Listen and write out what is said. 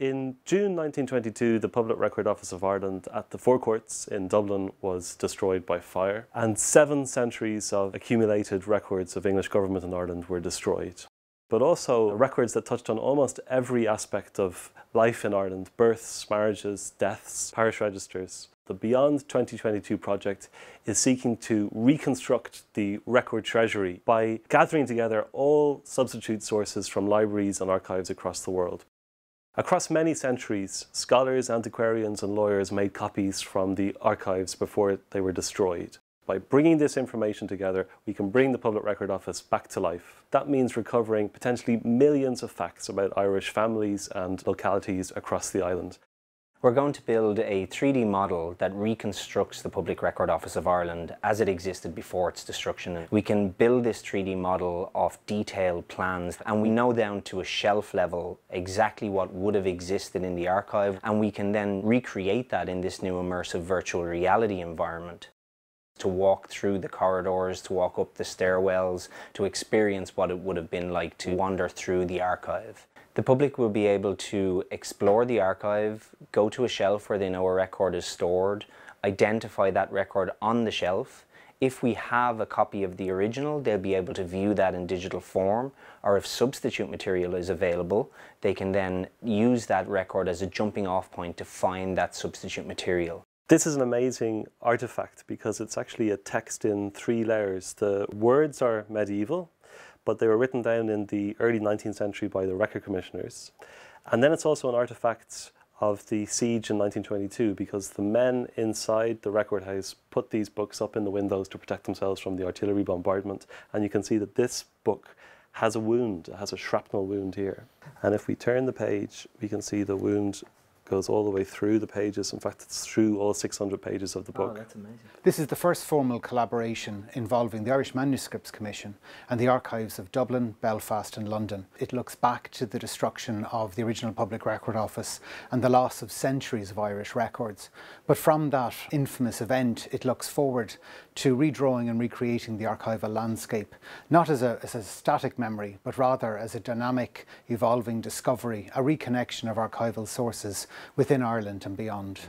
In June 1922, the Public Record Office of Ireland at the Four Courts in Dublin was destroyed by fire, and seven centuries of accumulated records of English government in Ireland were destroyed. But also records that touched on almost every aspect of life in Ireland births, marriages, deaths, parish registers. The Beyond 2022 project is seeking to reconstruct the record treasury by gathering together all substitute sources from libraries and archives across the world. Across many centuries, scholars, antiquarians and lawyers made copies from the archives before they were destroyed. By bringing this information together, we can bring the Public Record Office back to life. That means recovering potentially millions of facts about Irish families and localities across the island. We're going to build a 3D model that reconstructs the Public Record Office of Ireland as it existed before its destruction. We can build this 3D model of detailed plans and we know down to a shelf level exactly what would have existed in the archive and we can then recreate that in this new immersive virtual reality environment to walk through the corridors, to walk up the stairwells, to experience what it would have been like to wander through the archive. The public will be able to explore the archive, go to a shelf where they know a record is stored, identify that record on the shelf. If we have a copy of the original, they'll be able to view that in digital form, or if substitute material is available, they can then use that record as a jumping off point to find that substitute material. This is an amazing artifact because it's actually a text in three layers. The words are medieval, but they were written down in the early 19th century by the record commissioners. And then it's also an artifact of the siege in 1922 because the men inside the record house put these books up in the windows to protect themselves from the artillery bombardment. And you can see that this book has a wound, it has a shrapnel wound here. And if we turn the page, we can see the wound goes all the way through the pages. In fact, it's through all 600 pages of the book. Oh, that's amazing. This is the first formal collaboration involving the Irish Manuscripts Commission and the archives of Dublin, Belfast and London. It looks back to the destruction of the original Public Record Office and the loss of centuries of Irish records. But from that infamous event, it looks forward to redrawing and recreating the archival landscape, not as a, as a static memory, but rather as a dynamic, evolving discovery, a reconnection of archival sources within Ireland and beyond.